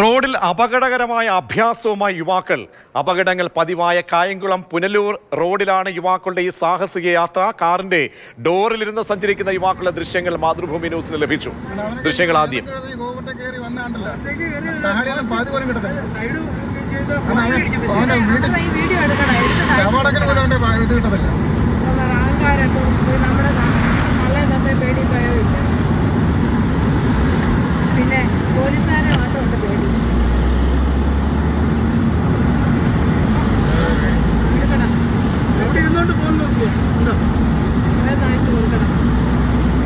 റോഡിൽ അപകടകരമായ അഭ്യാസവുമായി യുവാക്കൾ. അപകടങ്ങൾ പതിവായ കായംകുളം പുനലൂർ റോഡിലാണ് യുവാക്കളുടെ ഈ സാഹസിക യാത്ര. കാറിന്റെ ഡോറിലിരുന്ന് സഞ്ചരിക്കുന്ന യുവാക്കളുടെ ദൃശ്യങ്ങൾ മാതൃഭൂമി ന്യൂസിന് ലഭിച്ചു. ദൃശ്യങ്ങൾ ആദ്യം. നമ്മുടെ പേടി ഭയമില്ല പിന്നെ പോലീസുകാരെ മാത്രമുണ്ട് പേടി എടുക്കണം അത് അയച്ചു കൊടുക്കണം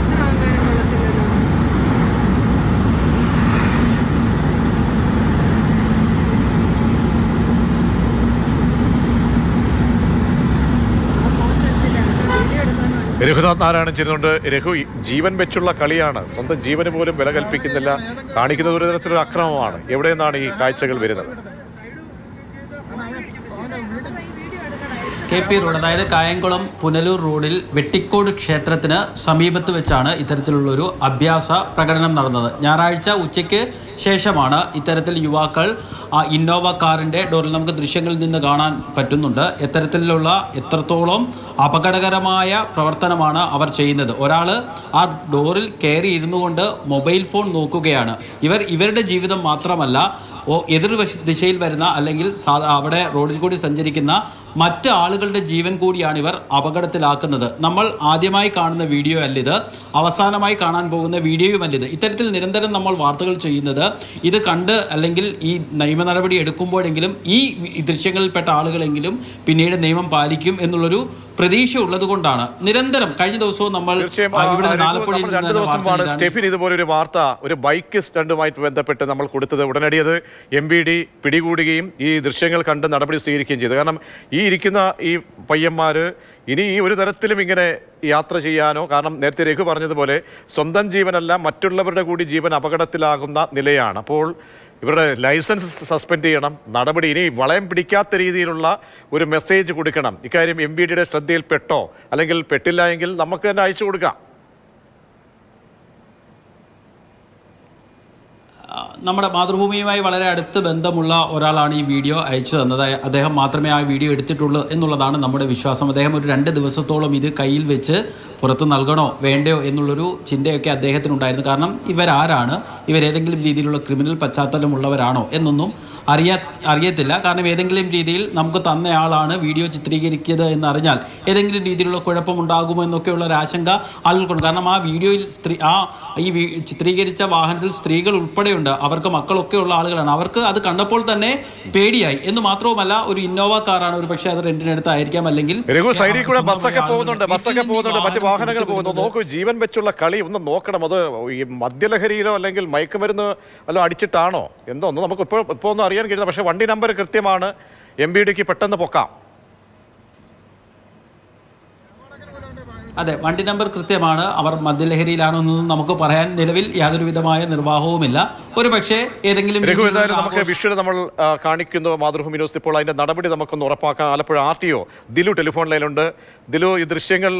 ഇത്ര ആൾക്കാരെ കൊള്ളത്തില്ലല്ലോ ആ മോശത്തില്ല വീഡിയോ എടുക്കാനും രഘുനാഥ് നാരായണൻ ചെയ്യുന്നുണ്ട്. രഘു ജീവൻ വെച്ചുള്ള കളിയാണ്. സ്വന്തം ജീവന് പോലും വില കൽപ്പിക്കുന്നില്ല. കാണിക്കുന്നത് ഒരു തരത്തിലൊരു അക്രമമാണ്. എവിടെ നിന്നാണ് ഈ കാഴ്ചകൾ വരുന്നത്? കെ പി റോഡ് അതായത് കായംകുളം പുനലൂർ റോഡിൽ വെട്ടിക്കോട് ക്ഷേത്രത്തിന് സമീപത്ത് വെച്ചാണ് ഇത്തരത്തിലുള്ളൊരു അഭ്യാസ പ്രകടനം നടന്നത്. ഞായറാഴ്ച ഉച്ചയ്ക്ക് ശേഷമാണ് ഇത്തരത്തിൽ യുവാക്കൾ ആ ഇന്നോവ കാറിന്റെ ഡോറിൽ നമുക്ക് ദൃശ്യങ്ങളിൽ നിന്ന് കാണാൻ പറ്റുന്നുണ്ട്. ഇത്തരത്തിലുള്ള എത്രത്തോളം അപകടകരമായ പ്രവർത്തനമാണ് അവർ ചെയ്യുന്നത്. ഒരാൾ ആ ഡോറിൽ കയറി ഇരുന്നു കൊണ്ട് മൊബൈൽ ഫോൺ നോക്കുകയാണ്. ഇവർ ഇവരുടെ ജീവിതം മാത്രമല്ല എതിർ ദിശയിൽ വരുന്ന അല്ലെങ്കിൽ അവിടെ റോഡിൽ കൂടി സഞ്ചരിക്കുന്ന മറ്റ് ആളുകളുടെ ജീവൻ കൂടിയാണ് ഇവർ അപകടത്തിലാക്കുന്നത്. നമ്മൾ ആദ്യമായി കാണുന്ന വീഡിയോ അല്ലിത്. അവസാനമായി കാണാൻ പോകുന്ന വീഡിയോയും അല്ലിത്. ഇത്തരത്തിൽ നിരന്തരം നമ്മൾ വാർത്തകൾ ചെയ്യുന്നത് ഇത് കണ്ട് അല്ലെങ്കിൽ ഈ നിയമ നടപടി എടുക്കുമ്പോഴെങ്കിലും ഈ ദൃശ്യങ്ങളിൽപ്പെട്ട ആളുകളെങ്കിലും പിന്നീട് നിയമം പാലിക്കും എന്നുള്ളൊരു പ്രതീക്ഷ ഉള്ളതുകൊണ്ടാണ് നിരന്തരം കഴിഞ്ഞ ദിവസവും നമ്മൾ ആലപ്പുഴയിൽ. സ്റ്റെഫിൻ ഇതുപോലെ ഒരു വാർത്ത ഒരു ബൈക്ക് സ്റ്റണ്ടുമായിട്ട് ബന്ധപ്പെട്ട് നമ്മൾ കൊടുത്തത് ഉടനടി അത് എം ബി ഡി പിടികൂടുകയും ഈ ദൃശ്യങ്ങൾ കണ്ട് നടപടി സ്വീകരിക്കുകയും ചെയ്തു. കാരണം ഈ ഇരിക്കുന്ന ഈ പയ്യന്മാര് ഇനി ഈ ഒരു തരത്തിലും ഇങ്ങനെ യാത്ര ചെയ്യാനോ കാരണം നേരത്തെ രഘു പറഞ്ഞതുപോലെ സ്വന്തം ജീവനല്ല മറ്റുള്ളവരുടെ കൂടി ജീവൻ അപകടത്തിലാകുന്ന നിലയാണ്. അപ്പോൾ ഇവരുടെ ലൈസൻസ് സസ്പെൻഡ് ചെയ്യണം. നടപടി ഇനി വളയം പിടിക്കാത്ത രീതിയിലുള്ള ഒരു മെസ്സേജ് കൊടുക്കണം. ഇക്കാര്യം എം ബി ഡിയുടെ ശ്രദ്ധയിൽപ്പെട്ടോ അല്ലെങ്കിൽ പെട്ടില്ല എങ്കിൽ നമുക്ക് തന്നെ അയച്ചു കൊടുക്കാം. നമ്മുടെ മാതൃഭൂമിയുമായി വളരെ അടുത്ത് ബന്ധമുള്ള ഒരാളാണ് ഈ വീഡിയോ അയച്ചു തന്നത്. അദ്ദേഹം മാത്രമേ ആ വീഡിയോ എടുത്തിട്ടുള്ളൂ എന്നുള്ളതാണ് നമ്മുടെ വിശ്വാസം. അദ്ദേഹം ഒരു രണ്ട് ദിവസത്തോളം ഇത് കയ്യിൽ വെച്ച് പുറത്ത് നൽകണോ വേണ്ടയോ എന്നുള്ളൊരു ചിന്തയൊക്കെ അദ്ദേഹത്തിനുണ്ടായിരുന്നു. കാരണം ഇവരാരാണ്? ഇവരേതെങ്കിലും രീതിയിലുള്ള ക്രിമിനൽ പശ്ചാത്തലമുള്ളവരാണോ എന്നൊന്നും അറിയാ അറിയത്തില്ല. കാരണം ഏതെങ്കിലും രീതിയിൽ നമുക്ക് തന്നയാളാണ് വീഡിയോ ചിത്രീകരിക്കുക എന്നറിഞ്ഞാൽ ഏതെങ്കിലും രീതിയിലുള്ള കുഴപ്പമുണ്ടാകുമോ എന്നൊക്കെയുള്ള ഒരു ആശങ്ക ആളുകൾക്കുണ്ട്. കാരണം ആ വീഡിയോയിൽ സ്ത്രീ ആ ഈ ചിത്രീകരിച്ച വാഹനത്തിൽ സ്ത്രീകൾ ഉൾപ്പെടെയുണ്ട്. അവർക്ക് മക്കളൊക്കെ ഉള്ള ആളുകളാണ്. അവർക്ക് അത് കണ്ടപ്പോൾ തന്നെ പേടിയായി. എന്ന് മാത്രവുമല്ല ഒരു ഇന്നോവ കാറാണ് ഒരു പക്ഷേ അത് റെന്റിനെടുത്തായിരിക്കാം അല്ലെങ്കിൽ വാഹനങ്ങൾ പോകുന്നു. നോക്കൂ ജീവൻ വെച്ചുള്ള കളി ഒന്ന് നോക്കണം. അത് ഈ മദ്യലഹരിയിലോ അല്ലെങ്കിൽ മയക്കുമരുന്ന് വല്ലതും അടിച്ചിട്ടാണോ? എന്തോ ഒന്ന് നമുക്ക് ഇപ്പോൾ ഇപ്പോൾ ഒന്നും അറിയാൻ കഴിയുന്ന പക്ഷേ വണ്ടി നമ്പർ കൃത്യമാണ്. എം ബി ഡിക്ക് പെട്ടെന്ന് പൊക്കാം. അതെ വണ്ടി നമ്പർ കൃത്യമാണ്. അവർ മദ്യലഹരിയിലാണെന്നൊന്നും നമുക്ക് പറയാൻ നിലവിൽ യാതൊരു വിധമായ നിർവാഹവുമില്ല ഒരു പക്ഷേ ഏതെങ്കിലും നമുക്ക് വിഷ്വൽ നമ്മൾ കാണിക്കുന്നു. മാതൃഭൂമി ന്യൂസ് ഇപ്പോൾ അതിന്റെ നടപടി നമുക്കൊന്ന് ഉറപ്പാക്കാം. Alappuzha R T O Dilu telephone ലൈനുണ്ട് Dilu ഈ ദൃശ്യങ്ങൾ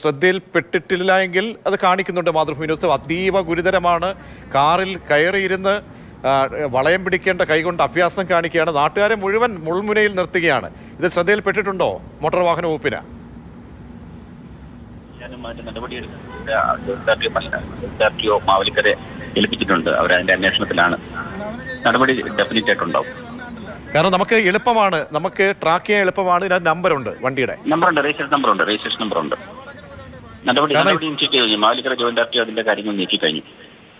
ശ്രദ്ധയിൽ ശ്രദ്ധയിൽപ്പെട്ടിട്ടില്ല എങ്കിൽ അത് കാണിക്കുന്നുണ്ട് മാതൃഭൂമി ന്യൂസ്. അതീവ ഗുരുതരമാണ്. കാറിൽ കയറിയിരുന്ന് വളയം പിടിക്കേണ്ട കൈകൊണ്ട് അഭ്യാസം കാണിക്കുകയാണ്. നാട്ടുകാരെ മുഴുവൻ മുൾമുനയിൽ നിർത്തുകയാണ്. ഇത് ശ്രദ്ധയിൽപ്പെട്ടിട്ടുണ്ടോ? മോട്ടോർ വാഹന വകുപ്പിന് ഞാനുമായിട്ട് നടപടിയെടുക്കുന്നത് മാവലിക്കരെ ഏൽപ്പിച്ചിട്ടുണ്ട്. അവർ അതിന്റെ അന്വേഷണത്തിലാണ് നടപടി ഡെഫിനറ്റ് ആയിട്ടുണ്ടാവും. കാരണം നമുക്ക് എളുപ്പമാണ്. നമുക്ക് ട്രാക്ക് ചെയ്യാൻ എളുപ്പമാണ്. ഇതിനകത്ത് നമ്പറുണ്ട് വണ്ടിയുടെ. നമ്പറുണ്ട്. രജിസ്ട്രേഷൻ നമ്പറുണ്ട്. രജിസ്ട്രേഷൻ നമ്പറുണ്ട്. നടപടി നടപടി നീക്കി കഴിഞ്ഞു. മാവലിക്കര ജോയിന്റ് ആർ ടി അതിന്റെ കാര്യങ്ങൾ നീക്കി കഴിഞ്ഞു.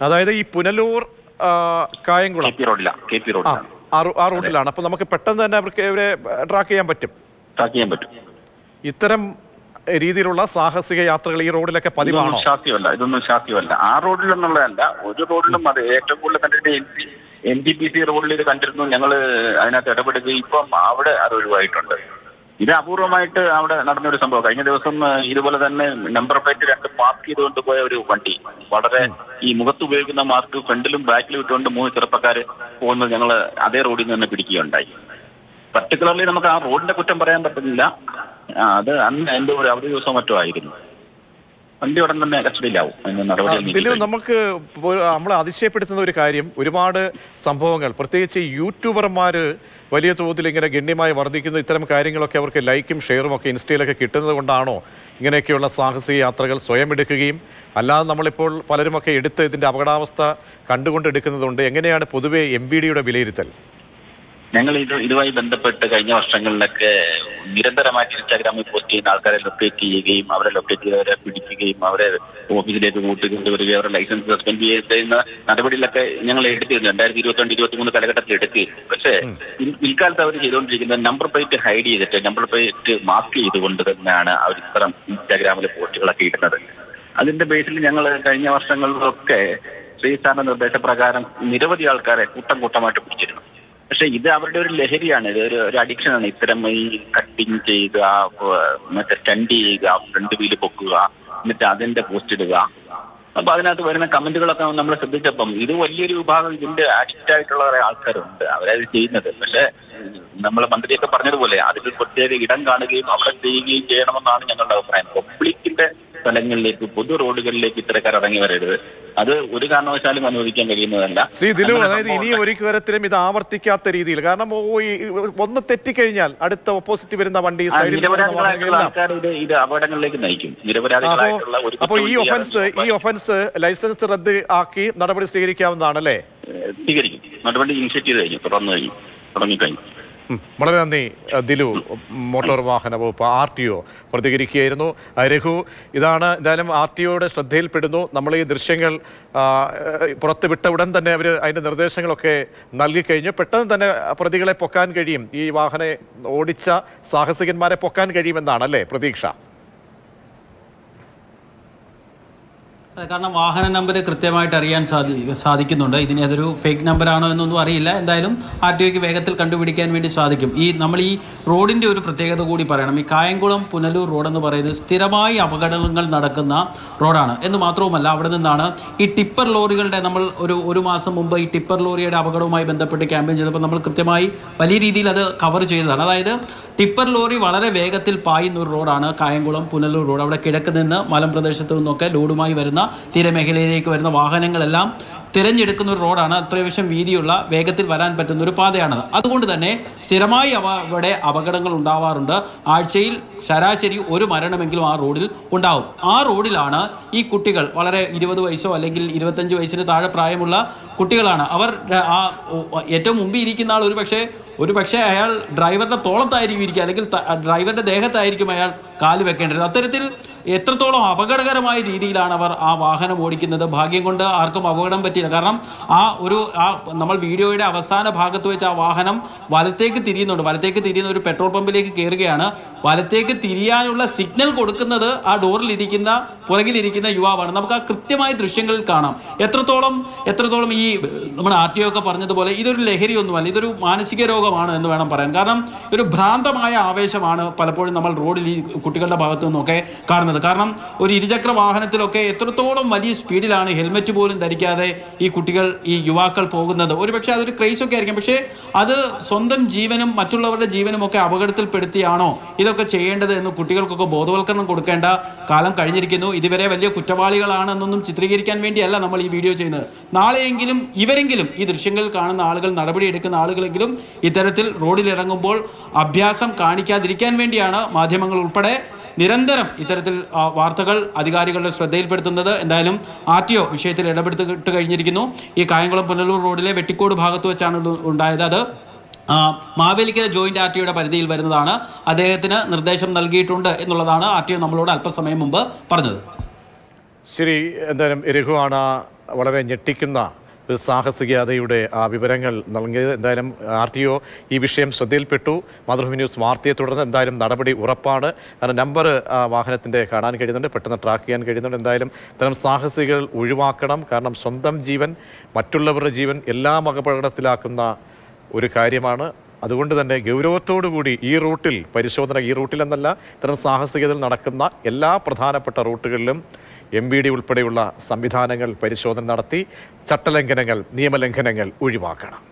അതായത് ഈ പുനലൂർ കായംകുളം. കെ പി റോഡില. കെ പി ആ റോഡിലാണ് ആ ആ റൂട്ടിലാണ്. അപ്പൊ നമുക്ക് പെട്ടെന്ന് തന്നെ അവർക്ക് ഇവരെ ട്രാക്ക് ചെയ്യാൻ പറ്റും. ട്രാക്ക് ചെയ്യാൻ പറ്റും. ഇത്തരം രീതിയിലുള്ള സാഹസിക യാത്രകൾ ഈ റോഡിലൊക്കെ പതിവാണോ? ഇതൊന്നും ശാസ്ത്രീയമല്ല ഇതൊന്നും ശാസ്ത്രീയമല്ല. ആ റോഡിലൊന്നുള്ളതല്ല ഒരു റോഡിലും അത് ഏറ്റവും കൂടുതൽ കണ്ടിട്ട് എൻ ഡി പി സി റോഡിൽ ഇത് കണ്ടിരുന്നു ഞങ്ങൾ അതിനകത്ത് ഇടപെടുകയും ഇപ്പം അവിടെ അത് ഒഴിവായിട്ടുണ്ട്. ഇത് അപൂർവമായിട്ട് അവിടെ നടന്ന ഒരു സംഭവം. കഴിഞ്ഞ ദിവസം ഇതുപോലെ തന്നെ നമ്പർ പ്ലേറ്റ് രണ്ട് മാർക്ക് ചെയ്തുകൊണ്ട് പോയ ഒരു വണ്ടി. വളരെ ഈ മുഖത്ത് ഉപയോഗിക്കുന്ന മാസ്ക് ഫ്രണ്ടിലും ബാക്കിലും ഇട്ടുകൊണ്ട് മൂന്ന് ചെറുപ്പക്കാർ പോകുന്നത് ഞങ്ങൾ അതേ റോഡിൽ നിന്ന് തന്നെ പിടിക്കുകയുണ്ടായി. പർട്ടിക്കുലർലി നമുക്ക് ആ റോഡിന്റെ കുറ്റം പറയാൻ പറ്റുന്നില്ല ആ, അത് അന്ന് എന്റെ ഒരു അവധി ദിവസം മറ്റോ ആയിരുന്നു. വണ്ടി ഉടൻ തന്നെ കസ്റ്റഡിയിലാവും. നടപടി നമുക്ക് നമ്മളെ അതിശയപ്പെടുത്തുന്ന ഒരു കാര്യം ഒരുപാട് സംഭവങ്ങൾ പ്രത്യേകിച്ച് യൂട്യൂബർമാർ വലിയ തോതിൽ ഇങ്ങനെ ഗണ്യമായി വർദ്ധിക്കുന്ന ഇത്തരം കാര്യങ്ങളൊക്കെ അവർക്ക് ലൈക്കും ഷെയറും ഒക്കെ ഇൻസ്റ്റയിലൊക്കെ കിട്ടുന്നത് കൊണ്ടാണോ ഇങ്ങനെയൊക്കെയുള്ള സാഹസിക യാത്രകൾ സ്വയം എടുക്കുകയും അല്ലാതെ നമ്മളിപ്പോൾ പലരുമൊക്കെ എടുത്ത് ഇതിന്റെ അപകടാവസ്ഥ കണ്ടുകൊണ്ട് എടുക്കുന്നതുകൊണ്ട് എങ്ങനെയാണ് പൊതുവേ എം വിലയിരുത്തൽ? ഞങ്ങൾ ഇത് ഇതുമായി ബന്ധപ്പെട്ട് കഴിഞ്ഞ വർഷങ്ങളിലൊക്കെ നിരന്തരമായിട്ട് ഇൻസ്റ്റാഗ്രാമിൽ പോസ്റ്റ് ചെയ്യുന്ന ആൾക്കാരെ ലൊക്കേറ്റ് ചെയ്യുകയും അവരെ ലൊക്കേറ്റ് ചെയ്തവരെ പിടിക്കുകയും അവരെ ഓഫീസിലേക്ക് കൂട്ടുകൊണ്ടുവരികയും അവരെ ലൈസൻസ് സസ്പെൻഡ് ചെയ്യുന്ന നടപടിയിലൊക്കെ ഞങ്ങൾ എടുത്തിരുന്നു. രണ്ടായിരത്തി ഇരുപത്തിരണ്ട് ഇരുപത്തി മൂന്ന് കാലഘട്ടത്തിൽ എടുത്തിരുന്നു. പക്ഷേ പിൽ- പിൽക്കാലത്ത് അവർ ചെയ്തുകൊണ്ടിരിക്കുന്നത് നമ്പർ പ്ലേറ്റ് ഹൈഡ് ചെയ്തിട്ട് നമ്പർ പ്ലേറ്റ് മാസ്ക് ചെയ്തുകൊണ്ട് തന്നെയാണ് അവർ ഇത്തരം ഇൻസ്റ്റാഗ്രാമിലെ പോസ്റ്റുകളൊക്കെ ഇടുന്നത്. അതിന്റെ ബേസിൽ ഞങ്ങൾ കഴിഞ്ഞ വർഷങ്ങളിലൊക്കെ ശ്രീസ്ഥാന നിർദ്ദേശപ്രകാരം നിരവധി ആൾക്കാരെ കൂട്ടം കൂട്ടമായിട്ട് പിടിച്ചിരുന്നു. പക്ഷെ ഇത് അവരുടെ ഒരു ലഹരിയാണ്. ഇത് ഒരു ഒരു അഡിക്ഷനാണ്. ഇത്തരം ഈ കട്ടിങ് ചെയ്യുക മറ്റേ സ്റ്റണ്ട് ചെയ്യുക ഫ്രണ്ട് വീൽ പൊക്കുക എന്നിട്ട് അതിന്റെ പോസ്റ്റ് ഇടുക. അപ്പൊ അതിനകത്ത് വരുന്ന കമന്റുകളൊക്കെ നമ്മൾ ശ്രദ്ധിച്ചപ്പം ഇത് വലിയൊരു വിഭാഗം ഇതിന്റെ അഡിക്റ്റ് ആയിട്ടുള്ള കുറെ ആൾക്കാരുണ്ട്. അവരത് ചെയ്യുന്നത്. പക്ഷെ നമ്മൾ മന്ത്രിയൊക്കെ പറഞ്ഞതുപോലെ അതിൽ പ്രത്യേക ഇടം കാണുകയും അവിടെ ചെയ്യുകയും ചെയ്യണമെന്നാണ് ഞങ്ങളുടെ അഭിപ്രായം. പബ്ലിക്കിന്റെ സ്ഥലങ്ങളിലേക്ക് പൊതു റോഡുകളിലേക്ക് ഇത്തരക്കാർ ഇറങ്ങി വരരുത്. അത് ഒരു കാരണവശാലും അനുവദിക്കാൻ കഴിയുന്നതല്ല. ശ്രീ ദിലു അതായത് ഇനി ഒരിക്കലും ഇത് ആവർത്തിക്കാത്ത രീതിയിൽ. കാരണം ഒന്ന് തെറ്റിക്കഴിഞ്ഞാൽ അടുത്ത ഓപ്പോസിറ്റ് വരുന്ന വണ്ടി ആൾക്കാർ ഇത് ഇത് അപകടങ്ങളിലേക്ക് നയിക്കും. നിരപരാധികളായിട്ടുള്ള ഈ ഒഫൻസ് ഈ ഒഫൻസ് ലൈസൻസ് റദ്ദ് ആക്കി നടപടി സ്വീകരിക്കാവുന്നതാണ് അല്ലേ സ്വീകരിക്കും. നടപടി ഇനിഷ്യേറ്റ് ചെയ്ത് കഴിഞ്ഞു തുടർന്ന് കഴിഞ്ഞു തുടങ്ങിക്കഴിഞ്ഞു. വളരെ നന്ദി ദിലു മോട്ടോർ വാഹന വകുപ്പ് ആർ ടി ഒ പ്രതികരിക്കുകയായിരുന്നു. രഘു ഇതാണ് എന്തായാലും ആർ ടി ഒയുടെ ശ്രദ്ധയിൽപ്പെടുന്നു. നമ്മൾ ഈ ദൃശ്യങ്ങൾ പുറത്തുവിട്ട വിട്ട ഉടൻ തന്നെ അവർ അതിന്റെ നിർദ്ദേശങ്ങളൊക്കെ നൽകി കഴിഞ്ഞു പെട്ടെന്ന് തന്നെ പ്രതികളെ പൊക്കാൻ കഴിയും. ഈ വാഹനം ഓടിച്ച സാഹസികന്മാരെ പൊക്കാൻ കഴിയുമെന്നാണ് അല്ലേ പ്രതീക്ഷ? കാരണം വാഹന നമ്പർ കൃത്യമായിട്ട് അറിയാൻ സാധി സാധിക്കുന്നുണ്ട്. ഇതിന് അതൊരു ഫേക്ക് നമ്പറാണോ എന്നൊന്നും അറിയില്ല. എന്തായാലും ആർ ടി ഒക്ക് വേഗത്തിൽ കണ്ടുപിടിക്കാൻ വേണ്ടി സാധിക്കും. ഈ നമ്മൾ ഈ റോഡിന്റെ ഒരു പ്രത്യേകത കൂടി പറയണം. ഈ കായംകുളം പുനലൂർ റോഡെന്ന് പറയുന്നത് സ്ഥിരമായി അപകടങ്ങൾ നടക്കുന്ന റോഡാണ്. എന്ന് മാത്രവുമല്ല അവിടെ നിന്നാണ് ഈ ടിപ്പർ ലോറികളുടെ നമ്മൾ ഒരു ഒരു മാസം മുമ്പ് ഈ ടിപ്പർ ലോറിയുടെ അപകടവുമായി ബന്ധപ്പെട്ട് ക്യാമ്പയിൻ ചെയ്തപ്പോൾ നമ്മൾ കൃത്യമായി വലിയ രീതിയിൽ അത് കവർ ചെയ്തതാണ്. അതായത് ടിപ്പർ ലോറി വളരെ വേഗത്തിൽ പായുന്ന ഒരു റോഡാണ് കായംകുളം പുനലൂർ റോഡ്. അവിടെ കിഴക്ക് നിന്ന് മലം പ്രദേശത്തു നിന്നൊക്കെ ലോഡുമായി വരുന്ന തീരമേഖലയിലേക്ക് വരുന്ന വാഹനങ്ങളെല്ലാം തിരഞ്ഞെടുക്കുന്ന ഒരു റോഡാണ്. അത്യാവശ്യം വീതിയുള്ള വേഗത്തിൽ വരാൻ പറ്റുന്ന ഒരു പാതയാണത്. അതുകൊണ്ട് തന്നെ സ്ഥിരമായി അവ അവിടെ അപകടങ്ങൾ ഉണ്ടാവാറുണ്ട്. ആഴ്ചയിൽ ശരാശരി ഒരു മരണമെങ്കിലും ആ റോഡിൽ ഉണ്ടാവും. ആ റോഡിലാണ് ഈ കുട്ടികൾ വളരെ ഇരുപത് വയസ്സോ അല്ലെങ്കിൽ ഇരുപത്തഞ്ച് വയസ്സിന് താഴെ പ്രായമുള്ള കുട്ടികളാണ്. അവർ ആ ഏറ്റവും മുമ്പിൽ ഇരിക്കുന്ന ആൾ ഒരു പക്ഷേ ഒരു പക്ഷേ അയാൾ ഡ്രൈവറുടെ തോളത്തായിരിക്കും ഇരിക്കുക അല്ലെങ്കിൽ ഡ്രൈവറുടെ ദേഹത്തായിരിക്കും അയാൾ കാൽ വെക്കേണ്ടത്. അത്തരത്തിൽ എത്രത്തോളം അപകടകരമായ രീതിയിലാണ് അവർ ആ വാഹനം ഓടിക്കുന്നത്? ഭാഗ്യം കൊണ്ട് ആർക്കും അപകടം പറ്റിയില്ല. കാരണം ആ ഒരു ആ നമ്മൾ വീഡിയോയുടെ അവസാന ഭാഗത്ത് വെച്ച് ആ വാഹനം വലത്തേക്ക് തിരിയുന്നുണ്ട്. വലത്തേക്ക് തിരിയുന്ന ഒരു പെട്രോൾ പമ്പിലേക്ക് കയറുകയാണ് വലത്തേക്ക് തിരിയാനുള്ള സിഗ്നൽ കൊടുക്കുന്നത് ആ ഡോറിലിരിക്കുന്ന പുറകിലിരിക്കുന്ന യുവാവാണ്. നമുക്ക് ആ കൃത്യമായ ദൃശ്യങ്ങളിൽ കാണാം. എത്രത്തോളം എത്രത്തോളം ഈ നമ്മുടെ ആർ ടി ഒക്കെ പറഞ്ഞതുപോലെ ഇതൊരു ലഹരിയൊന്നുമല്ല ഇതൊരു മാനസിക രോഗമാണ് എന്ന് വേണം പറയാൻ. കാരണം ഒരു ഭ്രാന്തമായ ആവേശമാണ് പലപ്പോഴും നമ്മൾ റോഡിൽ ഈ കുട്ടികളുടെ ഭാഗത്തു നിന്നൊക്കെ കാണുന്നത്. കാരണം ഒരു ഇരുചക്ര വാഹനത്തിലൊക്കെ എത്രത്തോളം വലിയ സ്പീഡിലാണ് ഹെൽമെറ്റ് പോലും ധരിക്കാതെ ഈ കുട്ടികൾ ഈ യുവാക്കൾ പോകുന്നത്. ഒരു പക്ഷേ അതൊരു ക്രൈസൊക്കെ ആയിരിക്കും. പക്ഷേ അത് സ്വന്തം ജീവനും മറ്റുള്ളവരുടെ ജീവനും ഒക്കെ അപകടത്തിൽപ്പെടുത്തിയാണോ? ഇതൊക്കെ ചെയ്യേണ്ടത് എന്ന് കുട്ടികൾക്കൊക്കെ ബോധവൽക്കരണം കൊടുക്കേണ്ട കാലം കഴിഞ്ഞിരിക്കുന്നു. ഇതുവരെ വലിയ കുറ്റവാളികളാണെന്നൊന്നും ചിത്രീകരിക്കാൻ വേണ്ടിയല്ല നമ്മൾ ഈ വീഡിയോ ചെയ്യുന്നത്. നാളെയെങ്കിലും ഇവരെങ്കിലും ഈ ദൃശ്യങ്ങളിൽ കാണുന്ന ആളുകൾ നടപടി എടുക്കുന്ന ആളുകളെങ്കിലും ഇത്തരത്തിൽ റോഡിലിറങ്ങുമ്പോൾ അഭ്യാസം കാണിക്കാതിരിക്കാൻ വേണ്ടിയാണ് മാധ്യമങ്ങൾ ഉൾപ്പെടെ നിരന്തരം ഇത്തരത്തിൽ വാർത്തകൾ അധികാരികളുടെ ശ്രദ്ധയിൽപ്പെടുത്തുന്നത്. എന്തായാലും ആർ ടി ഒ വിഷയത്തിൽ ഇടപെടുത്തിട്ട് കഴിഞ്ഞിരിക്കുന്നു. ഈ കായംകുളം പുനലൂർ റോഡിലെ വെട്ടിക്കോട് ഭാഗത്ത് വെച്ചാണ് ഉണ്ടായത്. അത് മാവേലിക്കര ജോയിന്റ് ആർ ടിയുടെ പരിധിയിൽ വരുന്നതാണ്. അദ്ദേഹത്തിന് നിർദ്ദേശം നൽകിയിട്ടുണ്ട് എന്നുള്ളതാണ് ആർ ടി നമ്മളോട് അല്പസമയം മുമ്പ് പറഞ്ഞത്. ശരി എന്തായാലും രഘുവാണ് വളരെ ഞെട്ടിക്കുന്ന ഒരു സാഹസികതയുടെ ആ വിവരങ്ങൾ നൽകിയത്. എന്തായാലും ആർ ടി ഒ ഈ വിഷയം ശ്രദ്ധയിൽപ്പെട്ടു. മാതൃഭൂമി ന്യൂസ് വാർത്തയെ തുടർന്ന് എന്തായാലും നടപടി ഉറപ്പാണ്. കാരണം നമ്പർ വാഹനത്തിന്റെ കാണാൻ കഴിയുന്നുണ്ട്. പെട്ടെന്ന് ട്രാക്ക് ചെയ്യാൻ കഴിയുന്നുണ്ട്. എന്തായാലും ഇത്തരം സാഹസികൾ ഒഴിവാക്കണം. കാരണം സ്വന്തം ജീവൻ മറ്റുള്ളവരുടെ ജീവൻ എല്ലാം അപകടത്തിലാക്കുന്ന ഒരു കാര്യമാണ്. അതുകൊണ്ട് തന്നെ കൂടി ഈ റൂട്ടിൽ പരിശോധന ഈ റൂട്ടിൽ എന്നല്ല ഇത്തരം സാഹസികതയിൽ നടക്കുന്ന എല്ലാ പ്രധാനപ്പെട്ട റൂട്ടുകളിലും എം ബി ഡി ഉൾപ്പെടെയുള്ള സംവിധാനങ്ങൾ പരിശോധന നടത്തി ചട്ടലംഘനങ്ങൾ നിയമലംഘനങ്ങൾ ഒഴിവാക്കണം.